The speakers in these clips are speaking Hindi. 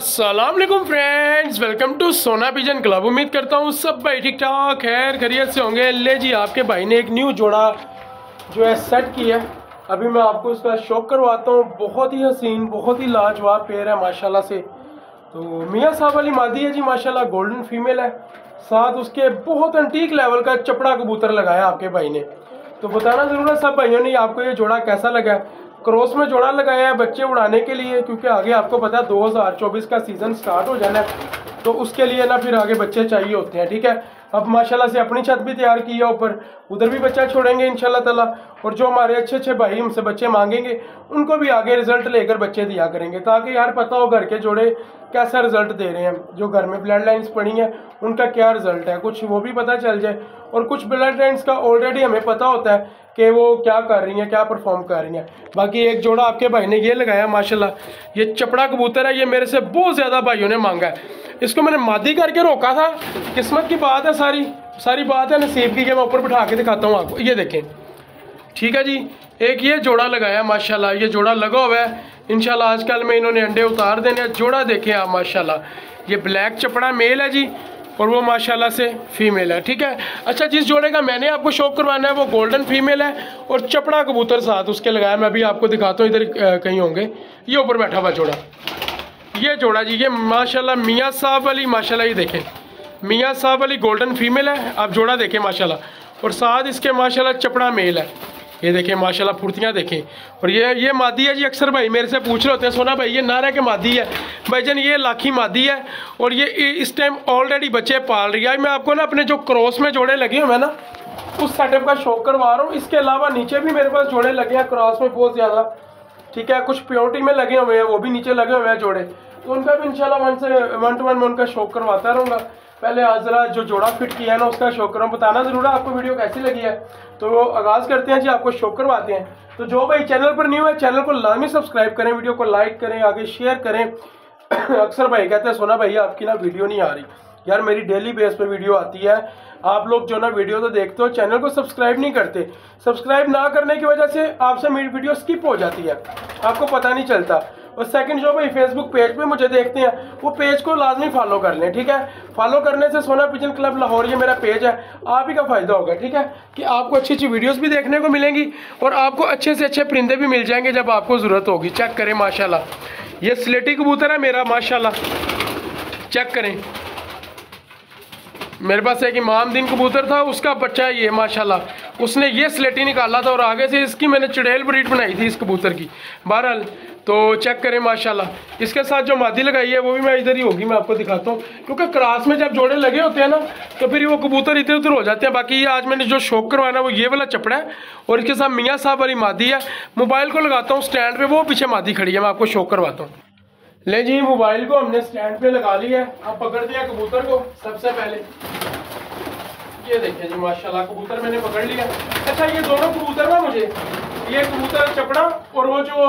वालेकुम friends, welcome to Sona pigeon club. उम्मीद करता हूँ सब भाई ठीक ठाक, खैर खैरियत से होंगे। ले जी, आपके भाई ने एक न्यू जोड़ा जो है सेट किया है। अभी मैं आपको इसका शौक करवाता हूँ। बहुत ही हसीन, बहुत ही लाजवाब पेयर है, माशाल्लाह से। तो मियाँ साहब वाली मादी है जी, माशाल्लाह गोल्डन फीमेल है। साथ उसके बहुत अंटीक लेवल का चपड़ा कबूतर लगाया आपके भाई ने। तो बताना ज़रूर है सब भाइयों ने आपको ये जोड़ा कैसा लगा है। क्रॉस में जोड़ा लगाया है बच्चे उड़ाने के लिए, क्योंकि आगे आपको पता है 2024 का सीज़न स्टार्ट हो जाना है। तो उसके लिए ना फिर आगे बच्चे चाहिए होते हैं, ठीक है? अब माशाल्लाह से अपनी छत भी तैयार की है ऊपर। उधर भी बच्चा छोड़ेंगे इंशाल्लाह ताला और जो हमारे अच्छे अच्छे भाई हमसे बच्चे मांगेंगे, उनको भी आगे रिज़ल्ट लेकर बच्चे दिया करेंगे, ताकि यार पता हो घर के जोड़े कैसा रिज़ल्ट दे रहे हैं। जो घर में ब्लड लाइन्स पड़ी हैं, उनका क्या रिज़ल्ट है? कुछ वो भी पता चल जाए। और कुछ ब्लड लाइन्स का ऑलरेडी हमें पता होता है कि वो क्या कर रही हैं, क्या परफॉर्म कर रही हैं। बाकी एक जोड़ा आपके भाई ने ये लगाया, माशाल्लाह, ये चपड़ा कबूतर है, ये मेरे से बहुत ज़्यादा भाइयों ने मांगा है। इसको मैंने मादी करके रोका था, किस्मत की बात है सारी सारी बात है, नसीब की, कि मैं ऊपर बिठा के दिखाता हूँ आपको। ये देखें, ठीक है जी, एक ये जोड़ा लगाया, माशाल्लाह, ये जोड़ा लगा हुआ है। इनशाला आजकल में इन्होंने अंडे उतार देने जोड़ा देखें आप, माशाल्लाह, ये ब्लैक चपड़ा मेल है जी और वो माशाल्लाह से फीमेल है, ठीक है? अच्छा जिस जोड़े का मैंने आपको शौक करवाना है, वो गोल्डन फीमेल है और चपड़ा कबूतर साथ उसके लगाया, मैं अभी आपको दिखाता हूँ, इधर कहीं होंगे। ये ऊपर बैठा हुआ जोड़ा। ये जोड़ा जी, ये माशाल्लाह मियाँ साहब वाली, माशाल्लाह ये देखें। मियाँ साहब वाली गोल्डन फीमेल है, आप जोड़ा देखें, माशाल्लाह। और साथ इसके माशाल्लाह चपड़ा मेल है। ये देखें, माशाल्लाह फुर्तियाँ देखें। और ये ये मादी है जी, अक्सर भाई मेरे से पूछ रहे होते हैं, सोना भाई, ये नारा के मादी है। भाईजान ये लाखी मादी है और ये इस टाइम ऑलरेडी बच्चे पाल रही है। मैं आपको ना अपने जो क्रॉस में जोड़े लगे हुए हैं ना, उस सेटअप का शौक करवा रहा हूँ। इसके अलावा नीचे भी मेरे पास जोड़े लगे हैं क्रॉस में बहुत ज़्यादा। ठीक है, कुछ प्योरिटी में लगे हुए हैं, वो भी नीचे लगे हुए हैं जोड़े। तो उनका भी इंशाल्लाह वन से वन टू वन में उनका शौक करवाता रहूँगा। पहले आज ज़रा जो जोड़ा फिट किया है ना, उसका शौक करूँ। बताना ज़रूर है आपको वीडियो कैसी लगी है। तो वो आगाज़ करते हैं जी, आपको शौक करवाते हैं। तो जो भाई चैनल पर न्यू है चैनल को लाजमी सब्सक्राइब करें वीडियो को लाइक करें, आगे शेयर करें। अक्सर भाई कहते हैं, सोना भाई आपकी ना वीडियो नहीं आ रही। यार, मेरी डेली बेस पे वीडियो आती है। आप लोग जो ना वीडियो तो देखते हो, चैनल को सब्सक्राइब नहीं करते। सब्सक्राइब ना करने की वजह से आपसे मेरी वीडियो स्किप हो जाती है। आपको पता नहीं चलता। और सेकंड जो भाई फेसबुक पेज पे मुझे देखते हैं, वो पेज को लाजमी फॉलो कर लें, ठीक है? फॉलो करने से सोना पिजन क्लब लाहौर ये मेरा पेज है। आप ही का फ़ायदा होगा, ठीक है? कि आपको अच्छी अच्छी वीडियोस भी देखने को मिलेंगी और आपको अच्छे से अच्छे परिंदे भी मिल जाएँगे जब आपको ज़रूरत होगी। चेक करें, माशाल्लाह। ये स्लेटी कबूतर है मेरा, माशाल्लाह। चेक करें। मेरे पास एक इमाम दिन कबूतर था, उसका बच्चा है ये, माशाल्लाह। उसने ये स्लेटी निकाला था और आगे से इसकी मैंने चुड़ैल ब्रीड बनाई थी इस कबूतर की। बहरहाल तो चेक करें, माशाल्लाह। इसके साथ जो मादी लगाई है, वो भी मैं इधर ही होगी, मैं आपको दिखाता हूँ। क्योंकि क्रास में जब जोड़े लगे होते हैं ना तो फिर वो कबूतर इधर उधर हो जाते हैं। बाकी आज मैंने जो शौक करवाना वो ये वाला चपड़ा है, और इसके साथ मियाँ साहब वाली मादी है। मोबाइल को लगाता हूँ, स्टैंड पर वो पीछे मादी खड़ी है, मैं आपको शौक करवाता हूँ। ले जी, मोबाइल को हमने स्टैंड पे लगा लिया है। अब पकड़ दिया कबूतर को, सबसे पहले। ये देखिए जी, माशाल्लाह, कबूतर मैंने पकड़ लिया। अच्छा ये दोनों कबूतर ना मुझे ये कबूतर चपड़ा और वो जो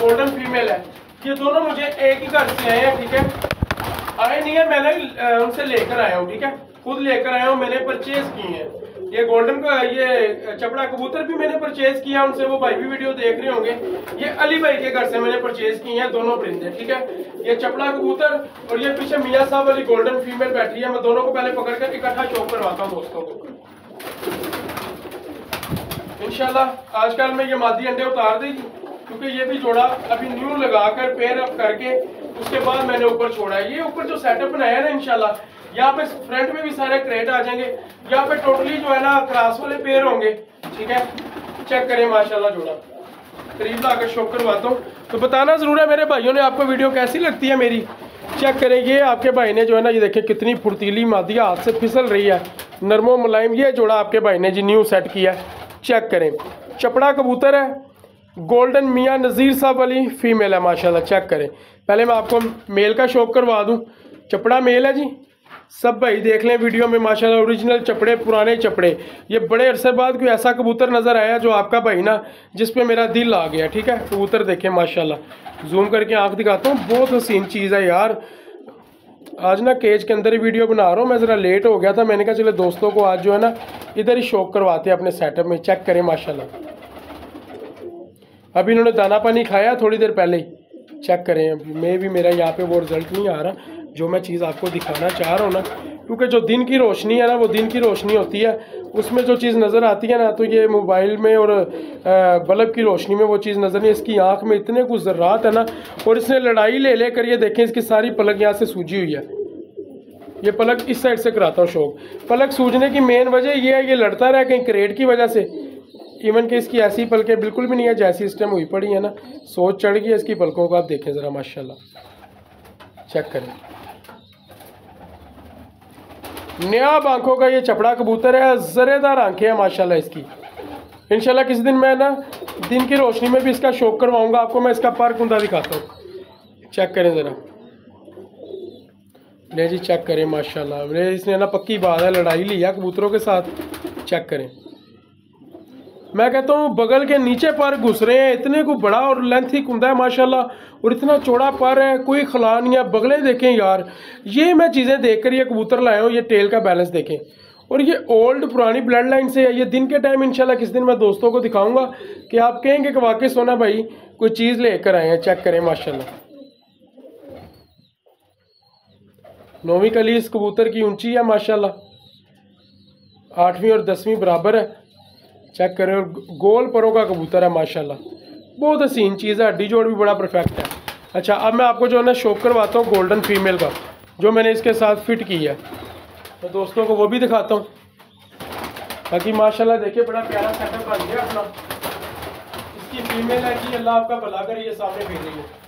गोल्डन फीमेल है, ये दोनों मुझे एक ही घर से आए हैं, ठीक है? आए नहीं है, मैंने उनसे लेकर आया हूँ, ठीक है? खुद लेकर आया हूँ, मैंने परचेज किए हैं। ये गोल्डन का, ये चपड़ा कबूतर भी मैंने परचेज किया, उनसे वो भाई भी वीडियो देख रहे होंगे। ये अली भाई के घर से मैंने परचेज किए हैं, दोनों परिंदे ठीक है? ये चपड़ा कबूतर और ये पीछे मियाँ साहब वाली गोल्डन फीमेल बैठी है, मैं दोनों को पहले पकड़ कर इकट्ठा चौक करवाता हूँ दोस्तों को। इनशाला आजकल में ये मादी अंडे उतार देगी क्योंकि ये भी जोड़ा अभी न्यू लगाकर पेयर अप करके, उसके बाद मैंने ऊपर छोड़ा है। ये ऊपर जो सेटअप बनाया ना इनशाला यहाँ पे फ्रंट में भी सारे क्रेट आ जाएँगे। यहाँ पे टोटली जो है ना क्रास वाले पेयर होंगे। ठीक है? चेक करें, माशाल्लाह जोड़ा। करीब लाकर शो करवाता हूँ। तो बताना ज़रूर है मेरे भाइयों ने आपको वीडियो कैसी लगती है मेरी? चेक करें, ये आपके भाई ने जो है ना, ये देखें कितनी फुर्तीली मादी हाथ से फिसल रही है। नरमो मुलायम, ये जोड़ा आपके भाई ने जी न्यू सेट किया चेक करें। चपड़ा कबूतर है। गोल्डन मियाँ नज़ीर साहब वाली फ़ीमेल है, माशाल्लाह, चेक करें। पहले मैं आपको मेल का शौक करवा दूँ। चपड़ा मेल है जी। सब भाई देख लें वीडियो में, माशाल्लाह ओरिजिनल चपड़े, पुराने चपड़े। ये बड़े अरसे बाद कोई ऐसा कबूतर नज़र आया जो आपका भाई ना, जिस पे मेरा दिल आ गया, ठीक है? कबूतर देखें, माशाल्लाह। जूम करके आँख दिखाता हूँ, बहुत हसीन चीज़ है यार। आज ना केज के अंदर ही वीडियो बना रहा हूँ। मैं ज़रा लेट हो गया था। मैंने कहा, चले दोस्तों को आज जो है ना, इधर ही शौक करवाते हैं अपने सेटअप में। चेक करें, माशाल्लाह। अभी इन्होंने दाना पानी खाया थोड़ी देर पहले ही। चेक करें। मैं भी, मेरा यहाँ पे वो रिज़ल्ट नहीं आ रहा। जो मैं चीज़ आपको दिखाना चाह रहा हूँ ना, क्योंकि जो दिन की रोशनी है ना, वो दिन की रोशनी होती है। उसमें जो चीज़ नज़र आती है ना तो ये मोबाइल में और बल्ब की रोशनी में वो चीज़ नज़र नहीं, इसकी आँख में इतने कुछ ज़र्रात है ना, और इसने लड़ाई ले लेकर ये देखें, इसकी सारी पलक यहाँ से सूजी हुई है। ये पलक इस साइड से कराता हूँ, शौक। पलक सूझने की मेन वजह ये है, ये लड़ता रहा कहीं क्रेड की वजह से। इवन कि इसकी ऐसी पलकें बिल्कुल भी नहीं है, जैसी इस टाइम हुई पड़ी है ना, सोच चढ़ गई है इसकी पलकों को, आप देखें ज़रा, माशाल्लाह। चेक करें। नया आँखों का ये चपड़ा कबूतर है, ज़रेदार आँखें हैं, माशाल्लाह इसकी। इंशाल्लाह किसी दिन मैं ना, दिन की रोशनी में भी इसका शौक करवाऊँगा। आपको मैं इसका पर कुंदा दिखाता हूँ। चेक करें ज़रा। नहीं जी, चेक करें, माशाल्लाह। इसने ना पक्की बात है, लड़ाई ली है कबूतरों के साथ। चेक करें। मैं कहता हूँ, बगल के नीचे पर घुस रहे हैं। इतने को बड़ा और लेंथ ही कुंदा है, माशाल्लाह। और इतना चौड़ा पर है, कोई खला नहीं है। बगले देखें यार, ये मैं चीज़ें देख कर ये कबूतर लाए हूँ, ये टेल का बैलेंस देखें। और ये ओल्ड पुरानी ब्लड लाइन से है। ये दिन के टाइम इंशाल्लाह किस दिन मैं दोस्तों को दिखाऊँगा कि आप कहेंगे कि वाकई सोना भाई, कोई चीज़ लेकर आए हैं चेक करें, माशाल्लाह। नौवीं कली इस कबूतर की ऊँची है, माशाल्लाह। आठवीं और दसवीं बराबर है। चेक करें और गोल परों का कबूतर है, माशाल्लाह। बहुत हसीन चीज़ है, हड्डी जोड़ भी बड़ा परफेक्ट है। अच्छा अब मैं आपको जो है ना शौक करवाता हूँ गोल्डन फीमेल का, जो मैंने इसके साथ फिट की है। तो दोस्तों को वो भी दिखाता हूँ। बाकी माशाल्लाह देखिए, बड़ा प्यारा सेटअप बन गया अपना। इसकी फीमेल है कि अल्लाह आपका भला करे, ये सामने भेज रही है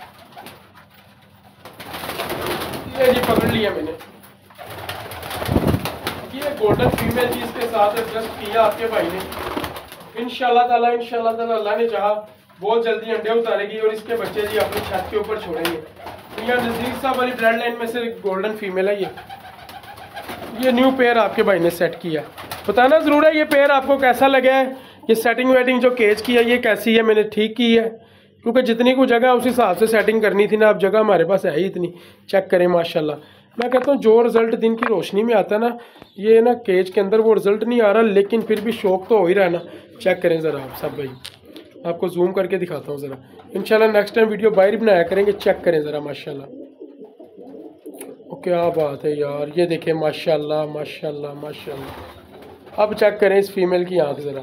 ये जी पकड़ लिया मैंने। ये गोल्डन फीमेल जी इसके साथ एडजस्ट किया आपके भाई ने। इनशाला ताला इनशाला ताला अल्लाह ने चाहा, बहुत जल्दी अंडे उतारेगी और इसके बच्चे जी अपनी छत के ऊपर छोड़ेंगे। तो यहाँ नज़दीक साहब वाली ब्लड लाइन में से गोल्डन फीमेल है ये। ये न्यू पेयर आपके भाई ने सेट किया। बताना ज़रूर है ये पेयर आपको कैसा लगा है? ये सेटिंग वेटिंग जो केज की है, ये कैसी है? मैंने ठीक की है? क्योंकि जितनी को जगह उस हिसाब से सेटिंग करनी थी ना, अब जगह हमारे पास है ही इतनी। चेक करें, माशाल्लाह। मैं कहता हूँ, जो रिज़ल्ट दिन की रोशनी में आता है ना, ये ना केज के अंदर वो रिज़ल्ट नहीं आ रहा, लेकिन फिर भी शौक तो हो ही रहा ना। चेक करें ज़रा आप सब भाई। आपको जूम करके दिखाता हूँ ज़रा। इंशाल्लाह नेक्स्ट टाइम वीडियो बाहर बनाया करेंगे चेक करें ज़रा, माशाल्लाह। क्या बात है यार। ये देखें, माशाल्लाह माशाल्लाह माशाल्लाह। अब चेक करें इस फीमेल की आँख ज़रा।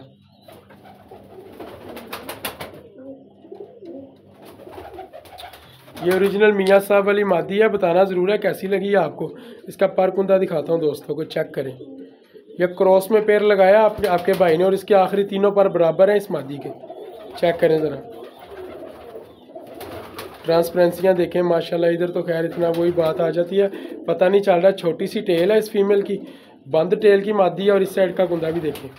ये ओरिजिनल मियाँ साहब वाली मादी है, बताना ज़रूर है कैसी लगी है आपको। इसका पर कुंदा दिखाता हूँ दोस्तों को चेक करें। यह क्रॉस में पैर लगाया आपके आपके भाई ने और इसके आखिरी तीनों पर बराबर हैं इस मादी के। चेक करें ज़रा। ट्रांसपेरेंसियाँ देखें, माशाल्लाह, इधर तो खैर इतना वही बात आ जाती है। पता नहीं चल रहा, छोटी सी टेल है इस फीमेल की। बंद टेल की मादी है और इस साइड का कुंदा भी देखें।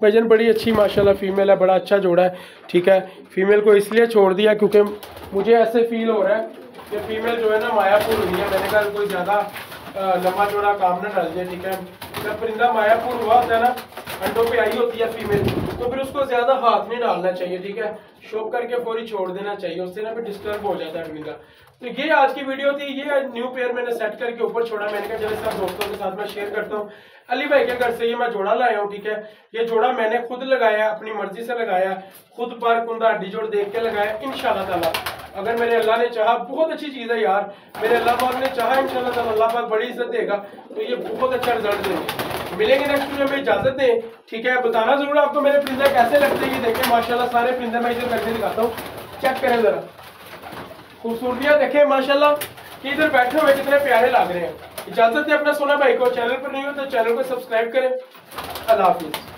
वज़न बड़ी अच्छी, माशाल्लाह फीमेल है, बड़ा अच्छा जोड़ा है। ठीक है फीमेल को इसलिए छोड़ दिया क्योंकि मुझे ऐसे फील हो रहा है कि फीमेल जो है ना, मायापुर हुई है मैंने कहा कोई ज़्यादा लंबा चौड़ा काम ना डाल दिया ठीक है। जब परिंदा मायापुर हुआ होता है ना अंडों पे आई होती है फीमेल। तो फिर उसको ज़्यादा हाथ नहीं डालना चाहिए, ठीक है? शोक करके फौरी छोड़ देना चाहिए, उससे ना फिर डिस्टर्ब हो जाता है परिंदा तो ये आज की वीडियो थी, ये न्यू पेयर मैंने सेट करके ऊपर छोड़ा, मैंने कहा चलो सब दोस्तों के साथ मैं शेयर करता हूँ। अली भाई के घर से ये मैं जोड़ा लाया हूँ, ठीक है? ये जोड़ा मैंने खुद लगाया, अपनी मर्ज़ी से लगाया, खुद पर कुंदा हड्डी जोड़ देख के लगाया इन ताला। अगर मेरे अल्लाह ने चाहा, बहुत अच्छी चीज़ है यार। मेरे अल्लाह पाक ने चाहा इन ताला अल्लाह पाक बड़ी इज़्ज़त देगा। तो ये बहुत अच्छा रिज़ल्ट देंगे। मिलेंगे नेक्स्ट वीडियो में, इजाज़त दें। ठीक है, बताना ज़रूर आपको मेरे परिंदे कैसे लगते हैं। ये देखें, माशाल्लाह सारे परिंदे मैं इधर करके दिखाता हूँ। चेक करें जरा। खूबसूरतियाँ देखें, माशाल्लाह। कि इधर बैठे हुए कितने प्यारे लग रहे हैं। इजाज़त दें अपना सोना भाई को। चैनल पर नहीं हो तो चैनल को सब्सक्राइब करें। अल्लाह हाफिज़।